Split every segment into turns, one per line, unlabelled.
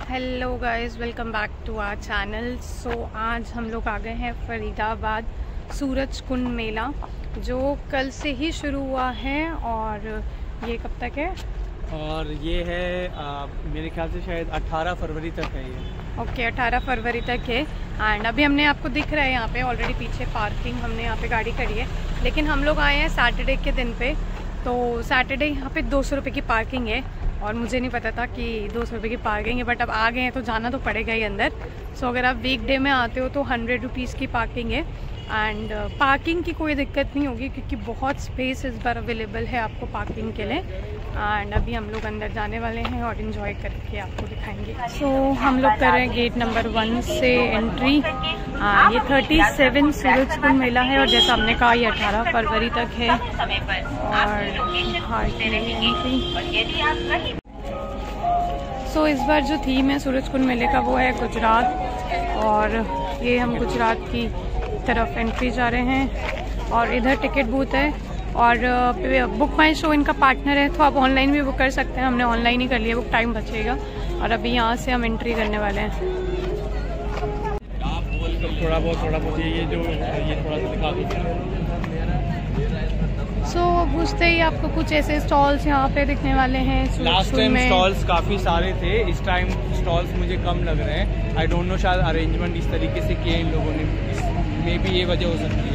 Hello guys welcome back to our channel so आज हम लोग आ गए हैं फरीदाबाद सूरज कुंड मेला जो कल से ही शुरू हुआ है और ये कब तक है?
और ये है आ, मेरे ख्याल से शायद 18 फरवरी तक है ये।
ओके okay, 18 फरवरी तक है। एंड अभी हमने आपको दिख रहा है यहाँ पे ऑलरेडी पीछे पार्किंग हमने यहाँ पे गाड़ी करी है। लेकिन हम लोग आए हैं सैटरडे के दिन पे तो सैटरडे यहाँ पे दो सौ की पार्किंग है। और मुझे नहीं पता था कि दो सौ रुपये की पार्किंग है बट अब आ गए हैं तो जाना तो पड़ेगा ही अंदर। सो so, अगर आप वीक डे में आते हो तो हंड्रेड रुपीज़ की पार्किंग है। एंड पार्किंग uh, की कोई दिक्कत नहीं होगी क्योंकि बहुत स्पेस इस बार अवेलेबल है आपको पार्किंग के लिए। एंड अभी हम लोग अंदर जाने वाले हैं और इन्जॉय करके आपको दिखाएँगे। सो so, हम लोग कर रहे हैं गेट नंबर वन से एंट्री आ, ये थर्टी सेवन सूरज कुंड मेला है और जैसा हमने कहा ये अठारह फरवरी तक है। और सो so, इस बार जो थीम है सूरज कुंड मेले का वो है गुजरात। और ये हम गुजरात की तरफ़ एंट्री जा रहे हैं। और इधर टिकट बूथ है। और बुक माई शो इनका पार्टनर है तो आप ऑनलाइन भी बुक कर सकते हैं हमने ऑनलाइन ही कर लिया बुक टाइम बचेगा। और अभी यहाँ से हम एंट्री करने वाले हैं।
थोड़ा बहुत थोड़ा बहुत ये जो ये थोड़ा सा दिखा दीजिए
सो so, पूछते ही आपको कुछ ऐसे स्टॉल्स यहाँ पे दिखने वाले हैं
लास्ट टाइम स्टॉल्स काफ़ी सारे थे इस टाइम स्टॉल्स मुझे कम लग रहे हैं। आई डोंट नो शायद अरेंजमेंट इस तरीके से किए इन लोगों ने। मे भी ये वजह हो सकती है।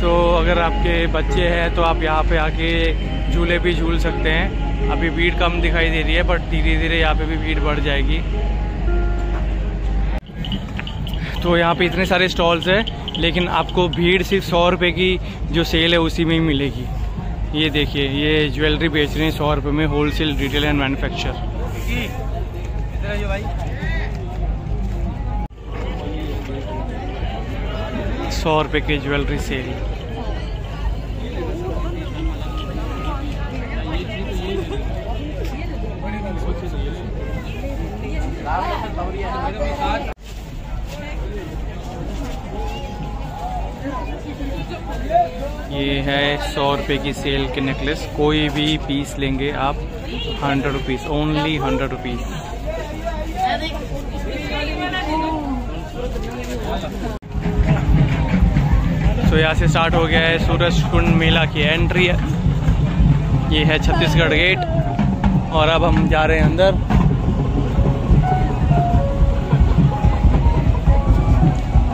सो अगर आपके बच्चे हैं तो आप यहाँ पे आके झूले भी झूल सकते हैं। अभी भीड़ कम दिखाई दे रही है बट धीरे धीरे यहाँ पे भी भीड़ बढ़ जाएगी। तो यहाँ पे इतने सारे स्टॉल्स हैं, लेकिन आपको भीड़ सिर्फ़ सौ रुपये की जो सेल है, उसी में ही मिलेगी। ये देखिए, ये ज्वेलरी बेच रहे हैं सौ रुपये में होलसेल रिटेल एंड मैन्युफैक्चर सौ रुपये की ज्वेलरी सेल। ये है सौ रुपये की सेल के नेकलेस कोई भी पीस लेंगे आप hundred rupees only hundred rupees तो यहाँ से स्टार्ट हो गया है सूरज कुंड मेला की एंट्री है। ये है छत्तीसगढ़ गेट और अब हम जा रहे हैं अंदर।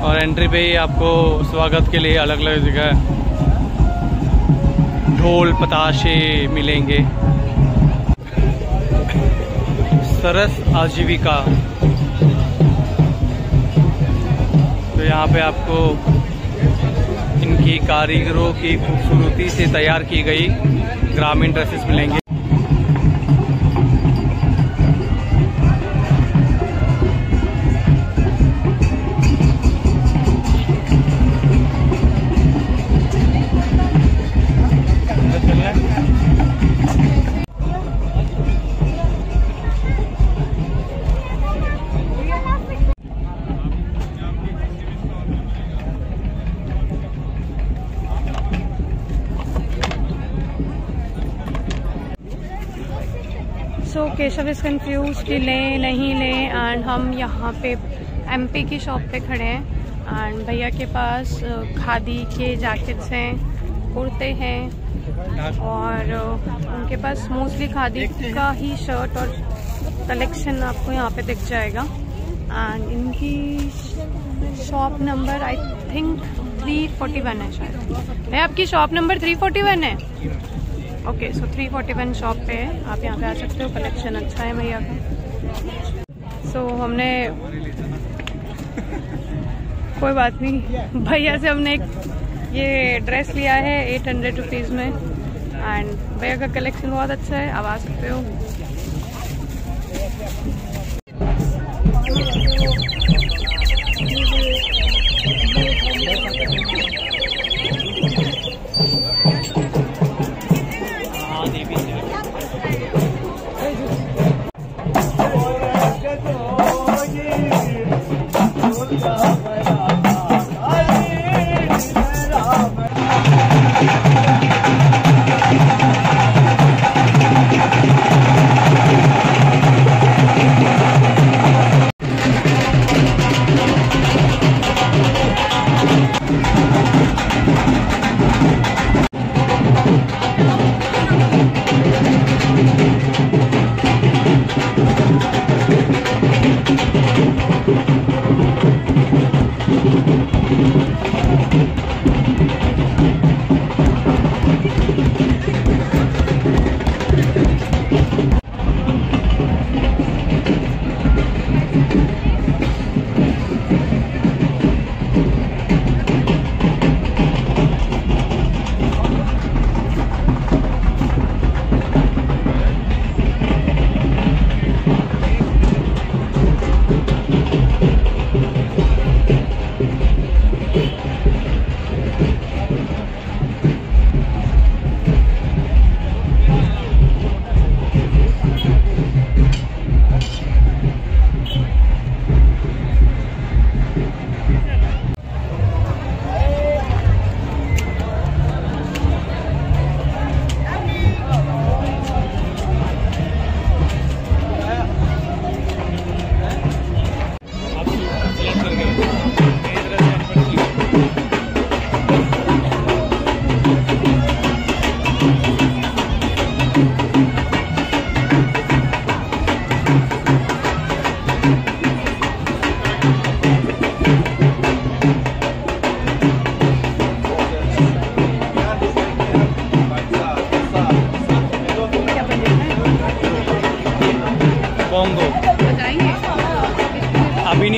और एंट्री पे ही आपको स्वागत के लिए अलग अलग जगह ढोल, पताशे मिलेंगे। सरस आजीविका। तो यहाँ पे आपको इनकी कारीगरों की खूबसूरती से तैयार की गई। ग्रामीण ड्रेसेस मिलेंगे।
केशव इज़ कन्फ्यूज़ कि लें, नहीं लें एंड हम यहाँ पे एमपी की शॉप पे खड़े हैं एंड भैया के पास खादी के जैकेट्स हैं, कुर्ते हैं, और उनके पास मोस्टली खादी का ही शर्ट और कलेक्शन आपको यहाँ पे दिख जाएगा। एंड इनकी शॉप नंबर आई थिंक 341 है शायद। भैया, आपकी शॉप नंबर 341 है? Okay so three forty one shop पे है। आप यहाँ पे आ सकते हो कलेक्शन अच्छा है भैया का। सो so, हमने कोई बात नहीं। भैया से हमने ये ड्रेस लिया है एट हंड्रेड रुपीज़ में। एंड भैया का कलेक्शन बहुत अच्छा है आप आ सकते हो।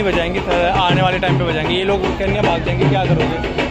बजाएँगे आने वाले टाइम पे बजाएँगे। ये लोग कहने भाग जाएँगे क्या करोगे?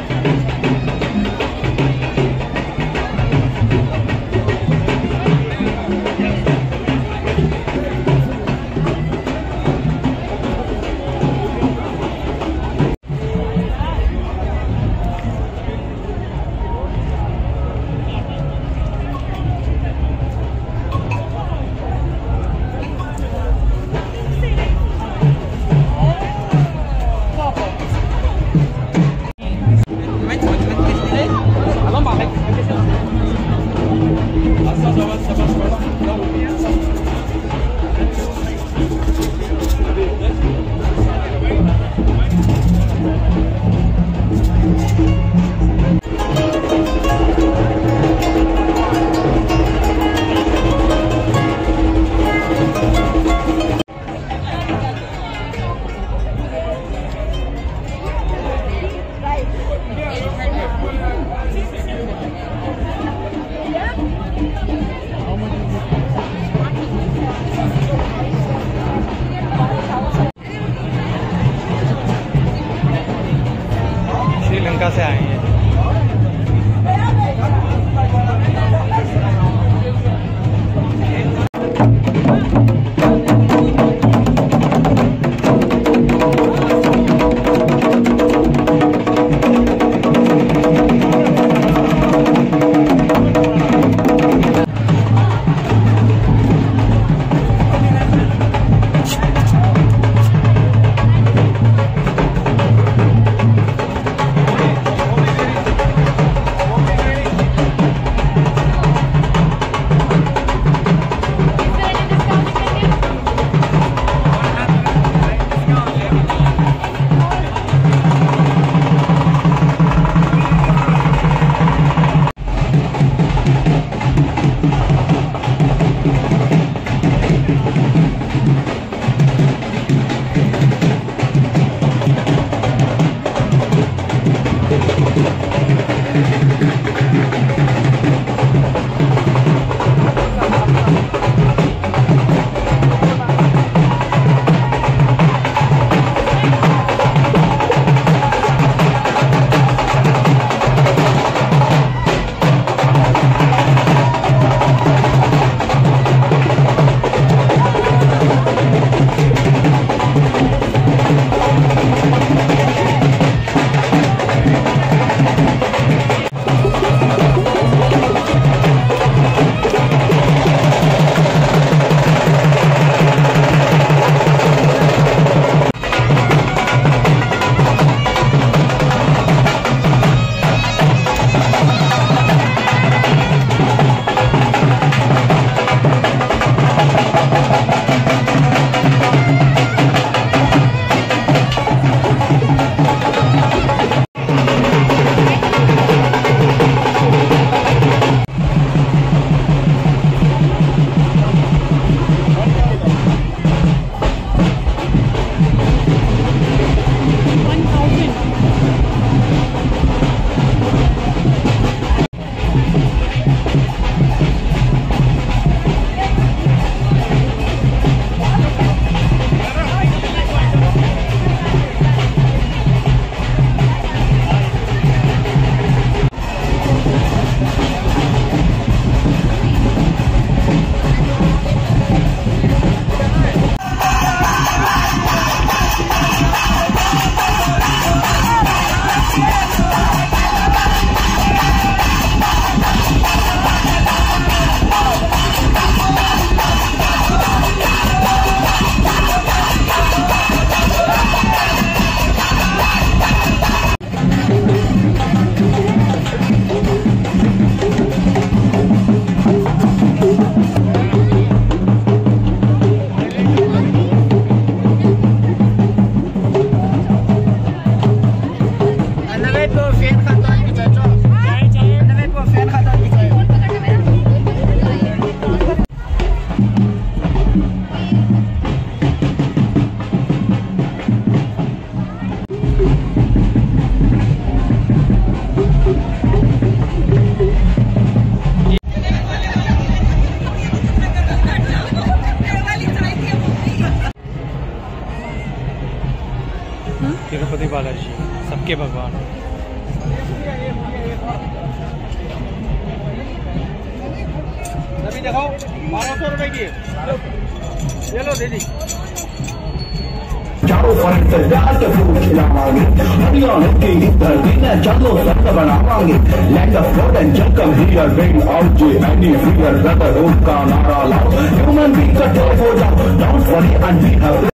figure bring out J any figure that the road can not allow. Human beings are
tough down, down for and.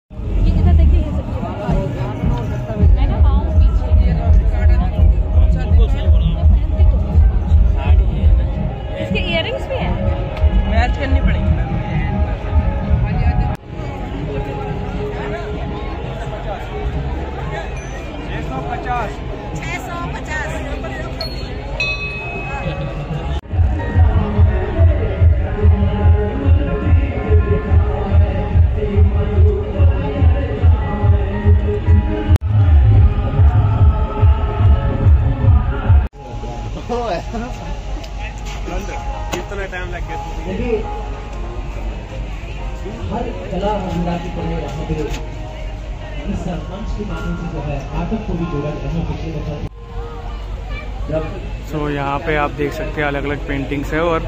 देख सकते हैं अलग अलग पेंटिंग्स है और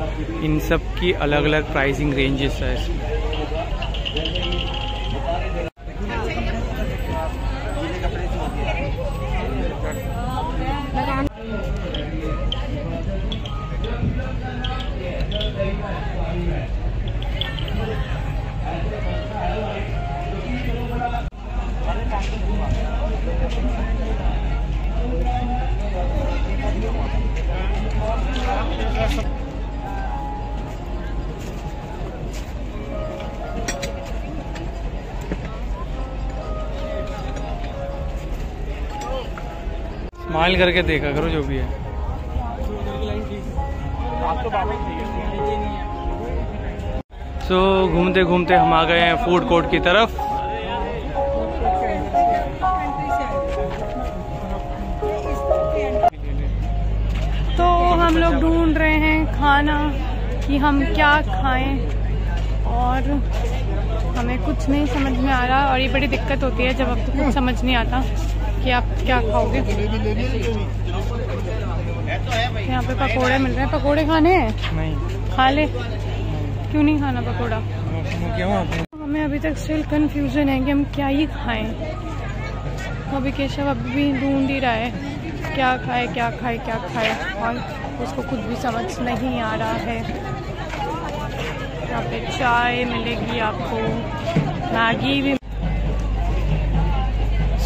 इन सब की अलग अलग प्राइसिंग रेंजेस है इसमें। स्माइल करके देखा करो जो भी है। सो so, घूमते घूमते हम आ गए हैं फ़ूड कोर्ट की तरफ़।
तो हम लोग ढूंढ रहे हैं खाना कि हम क्या खाएँ और हमें कुछ नहीं समझ में आ रहा और ये बड़ी दिक्कत होती है जब आपको कुछ समझ नहीं आता। कि आप क्या खाओगे? यहाँ पे पकोड़े मिल रहे हैं। पकोड़े खाने हैं?
नहीं।
खा ले। क्यों नहीं खाना पकोड़ा? हमें अभी तक स्टिल कंफ्यूजन है कि हम क्या ही खाएँ। अभी केशव अभी भी ढूंढ ही रहा है क्या खाए क्या खाए क्या खाए। और उसको कुछ भी समझ नहीं आ रहा है। यहाँ पे चाय मिलेगी आपको मैगी भी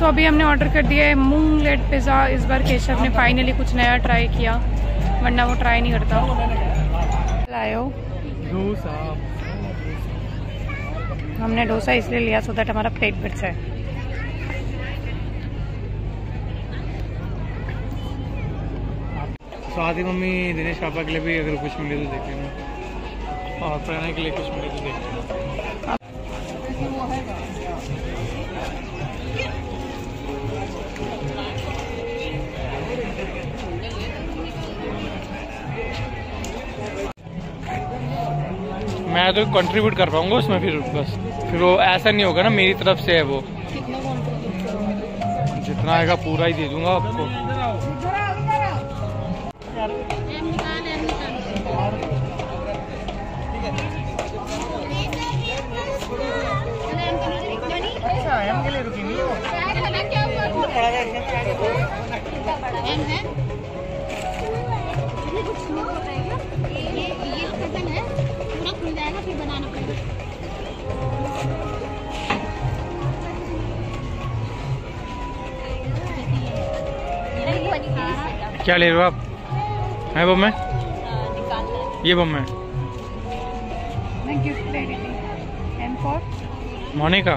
सो अभी हमने ऑर्डर कर दिया है। मूंग लेट पिज़्ज़ा इस बार केशव ने फाइनली कुछ नया ट्राई किया वरना वो ट्राई नहीं करता। लायो हमने डोसा इसलिए लिया सो दैट हमारा पेट भर जाए।
ही मम्मी दिनेश पापा के लिए भी अगर कुछ मिले तो देख लेना। और प्रणय के लिए कुछ मिले तो देख मैं तो कंट्रीब्यूट कर पाऊँगा उसमें फिर बस। फिर वो ऐसा नहीं होगा ना मेरी तरफ़ से है वो। जितना आएगा पूरा ही दे दूँगा आपको। क्या ले रहे हो आप? है बम में? ये बम में।
मैं गिफ्ट ले रही थी।
मोनिका?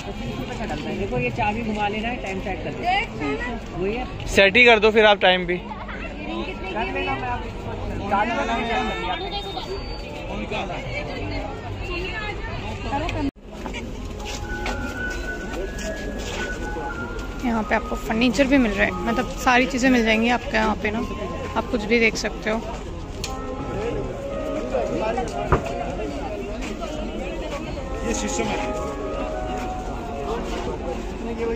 देखो ये चाबी घुमा लेना है टाइम सेट कर दो। वही है।
सेट ही कर दो फिर आप टाइम भी।
कर लेना मैं आप चाबी बनाने
यहाँ पे आपको फर्नीचर भी मिल रहा है। मतलब सारी चीज़ें मिल जाएँगी आपके यहाँ पे ना। आप कुछ भी देख सकते हो। सो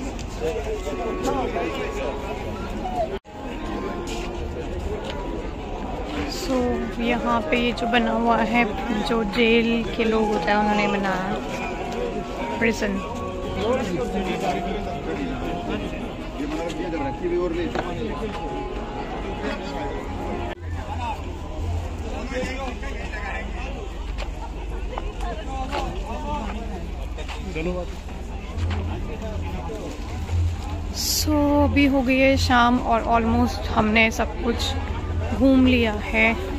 so, यहाँ पे ये जो बना हुआ है जो जेल के लोग होता है उन्होंने बनाया। प्रिजन सो so, अभी हो गई है शाम और ऑलमोस्ट हमने सब कुछ घूम लिया है।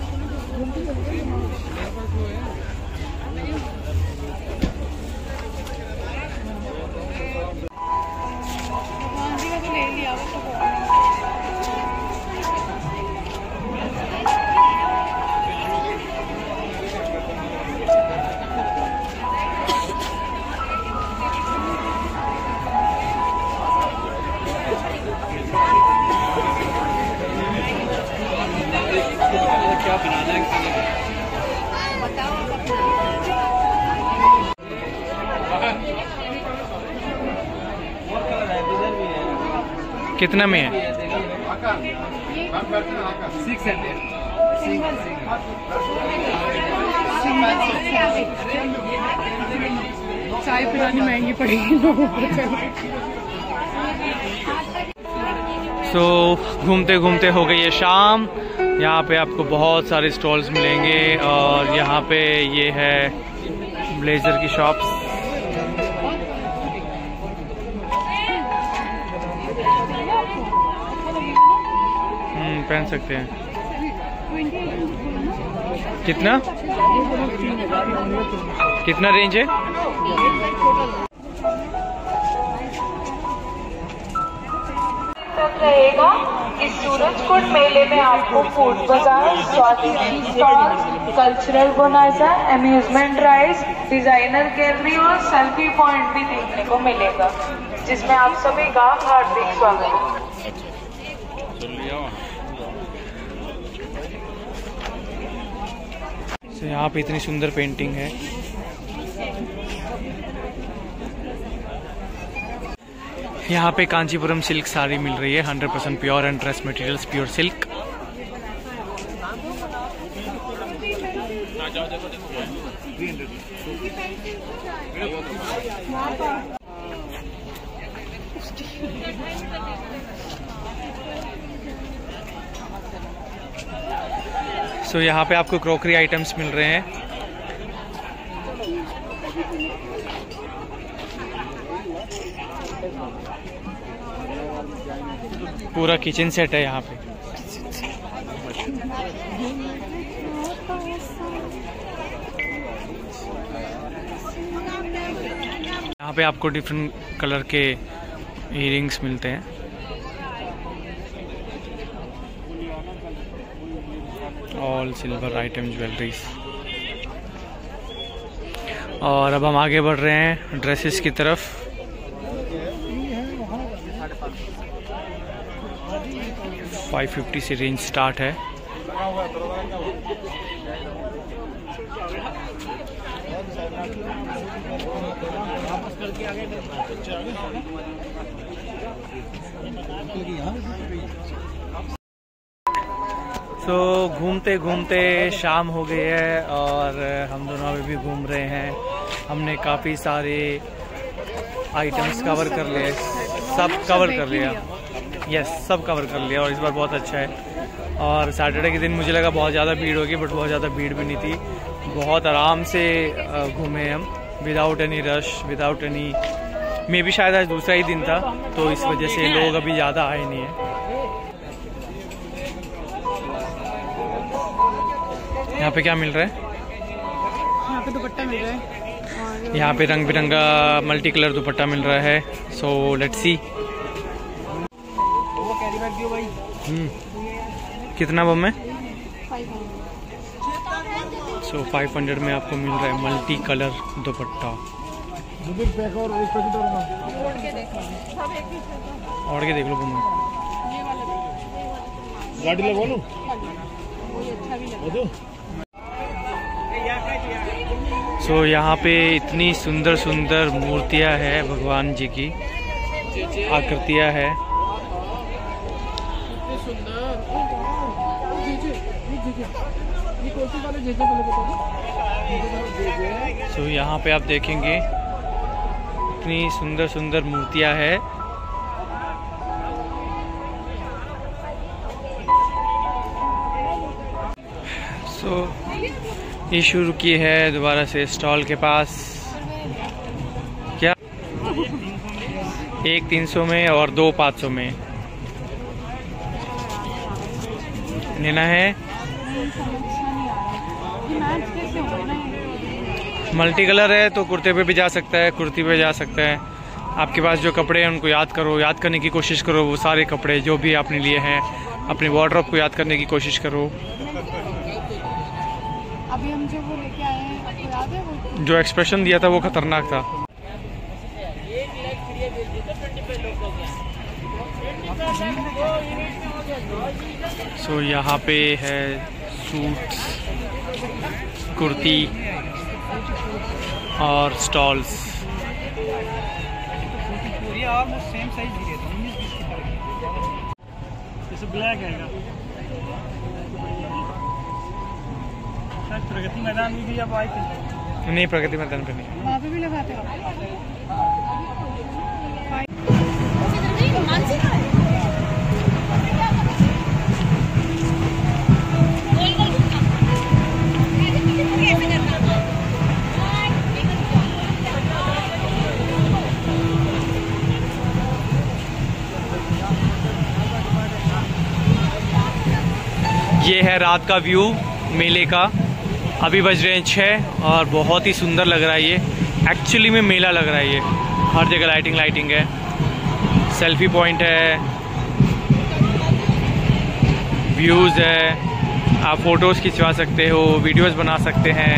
चाय पिलानी महँगी पड़ेगी
सो घूमते घूमते हो गई है शाम। यहाँ पे आपको बहुत सारे स्टॉल्स मिलेंगे और यहाँ पे ये है ब्लेजर की शॉप्स हम्म पहन सकते हैं। कितना? कितना रेंज है?
तक रहेगा इस सूरजकुंड मेले में आपको फ़ूड बाज़ार स्वादिष्ट stall cultural bonanza amusement rides designer gallery और सेल्फी पॉइंट भी देखने को मिलेगा जिसमें आप सभी का हार्दिक स्वागत। है
so, यहाँ पे इतनी सुंदर पेंटिंग है। यहाँ पे कांचीपुरम सिल्क साड़ी मिल रही है 100% percent pure and dress materials pure silk so so, यहाँ पे आपको क्रॉकरी आइटम्स मिल रहे हैं। पूरा किचन सेट है यहाँ पे। यहाँ पे आपको डिफरेंट कलर के इयरिंग्स मिलते हैं। ऑल सिल्वर आइटम ज्वेलरीज और अब हम आगे बढ़ रहे हैं ड्रेसेस की तरफ़। फाइव फिफ्टी से रेंज स्टार्ट है। तो घूमते घूमते शाम हो गई है और हम दोनों अभी भी घूम रहे हैं। हमने काफ़ी सारे आइटम्स कवर कर लिए। सब कवर कर लिया। यस सब कवर कर लिया और इस बार बहुत अच्छा है। और सैटरडे के दिन मुझे लगा बहुत ज़्यादा भीड़ होगी बट बहुत ज़्यादा भीड़ भी नहीं थी। बहुत आराम से घूमे हम। Without any rush without any मे भी शायद आज दूसरा ही दिन था तो इस वजह से लोग अभी ज़्यादा आए नहीं है। यहाँ पे क्या मिल रहा है?
यहाँ पे दुपट्टा मिल रहा है। और
यहाँ पे रंग बिरंगा मल्टी कलर दुपट्टा मिल रहा है। सो लेट्स सी कितना बम है सो फाइव हंड्रेड में? आपको मिल रहा है मल्टी कलर दुपट्टा और के देख लो बम
गाड़ी लगवा लूँ?
सो so, यहाँ पे इतनी सुंदर सुंदर मूर्तियाँ हैं भगवान जी की आकृतियाँ है। सो so, यहाँ पे आप देखेंगे इतनी सुंदर सुंदर मूर्तियाँ है। सो ये शुरू की है दोबारा से स्टॉल के पास। क्या? एक तीन सौ में और दो पाँच सौ में। लेना है। मल्टी कलर है तो कुर्ते पे भी जा सकता है, कुर्ती पे जा सकता है। आपके पास जो कपड़े हैं, उनको याद करो, याद करने की कोशिश करो, वो सारे कपड़े जो भी आपने लिए हैं, अपने वार्ड्रोब को याद करने की कोशिश करो।
अभी हम जो वो लेके आए हैं आपको याद है वो?
जो एक्सप्रेशन दिया था वो खतरनाक था। सो so, यहाँ पे है सूट कुर्ती और स्टॉल्स
सेम साइज़ ब्लैक आएगा प्रगति मैदान में भी अब आए थे
नहीं प्रगति मैदान पे नहीं।
वहाँ पे भी लगाते हो?
ये है रात का व्यू मेले का। अभी बज रहे हैं छः और बहुत ही सुंदर लग रहा है ये। एक्चुअली में मेला लग रहा है ये। हर जगह लाइटिंग लाइटिंग है। सेल्फी पॉइंट है। व्यूज़ है। आप फ़ोटोज़ खिंचवा सकते हो वीडियोस बना सकते हैं।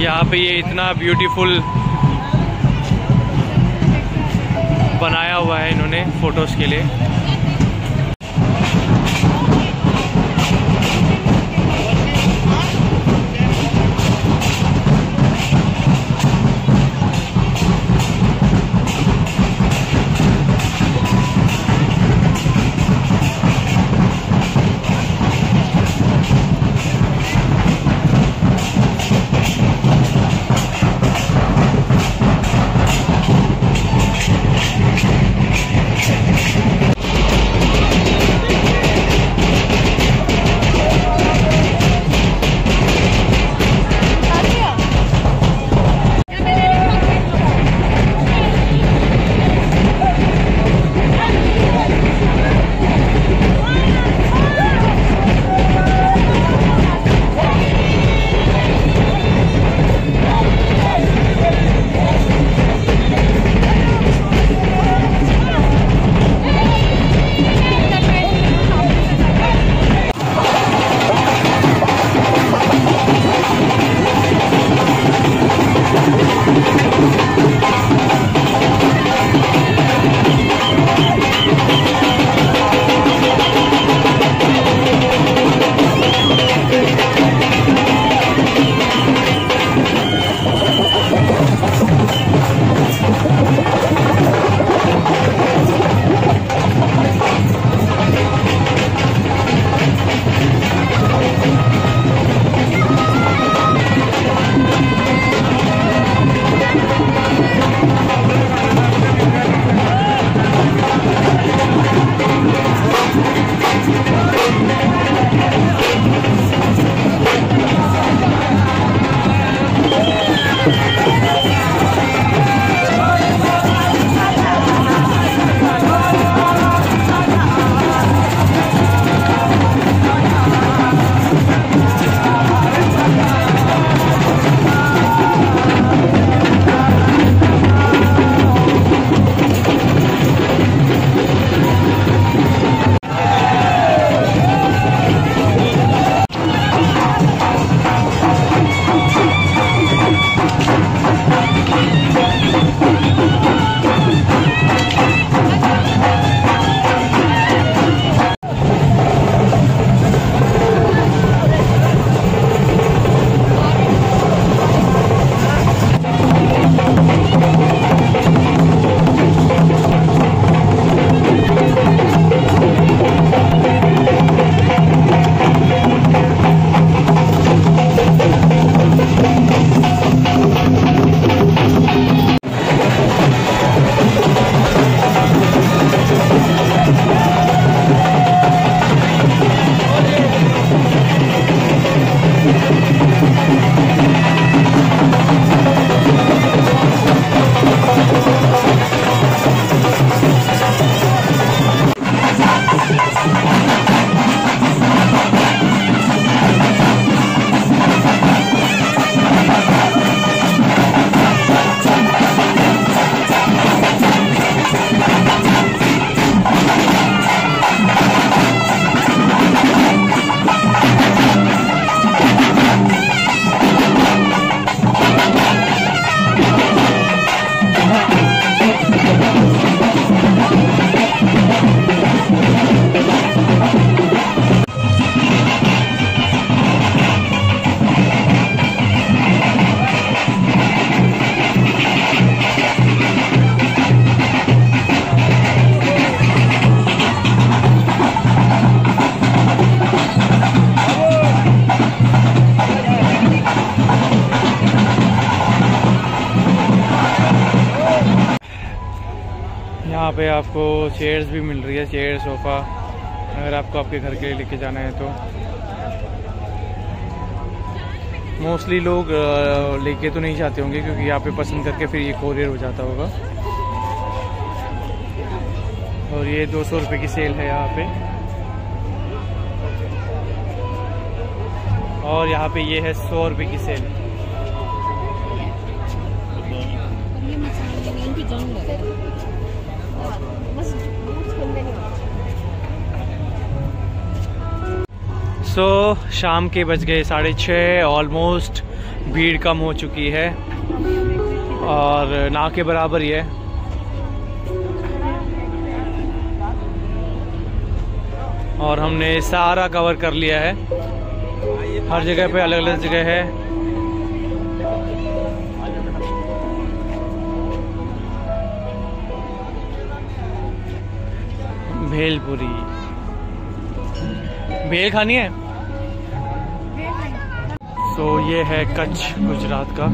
यहाँ पे ये इतना ब्यूटीफुल बनाया हुआ है इन्होंने फ़ोटोज़ के लिए। आपको चेयर्स भी मिल रही है चेयर सोफ़ा अगर आपको आपके घर के लिए लेके जाना है तो। मोस्टली लोग लेके तो नहीं जाते होंगे क्योंकि यहाँ पे पसंद करके फिर ये कोरियर हो जाता होगा। और ये दो सौ रुपये की सेल है यहाँ पे। और यहाँ पे ये है सौ रुपये की सेल
ये
सो शाम के बज गए साढ़े छः ऑलमोस्ट भीड़ कम हो चुकी है। और ना के बराबर ही है। और हमने सारा कवर कर लिया है। हर जगह पे अलग अलग जगह है। भेलपुरी। भेल खानी है? सो ये है कच्छ गुजरात का।